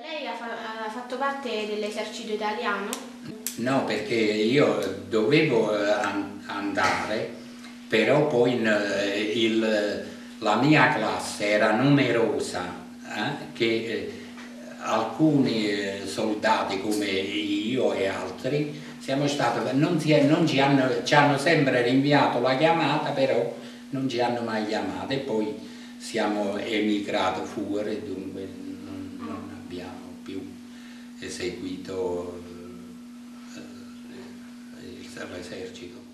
Lei ha, fa ha fatto parte dell'esercito italiano? No, perché io dovevo eh, andare, però poi in, eh, il, la mia classe era numerosa, eh, che eh, alcuni soldati come io e altri siamo stati, non, si, non ci, hanno, ci hanno sempre rinviato la chiamata, però non ci hanno mai chiamato e poi siamo emigrati fuori, dunque eseguito eh, l'esercito.